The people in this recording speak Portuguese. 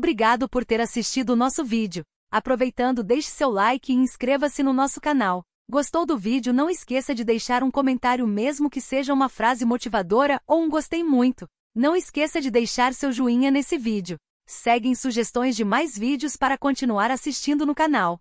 Obrigado por ter assistido o nosso vídeo. Aproveitando, deixe seu like e inscreva-se no nosso canal. Gostou do vídeo? Não esqueça de deixar um comentário mesmo que seja uma frase motivadora ou um gostei muito. Não esqueça de deixar seu joinha nesse vídeo. Seguem sugestões de mais vídeos para continuar assistindo no canal.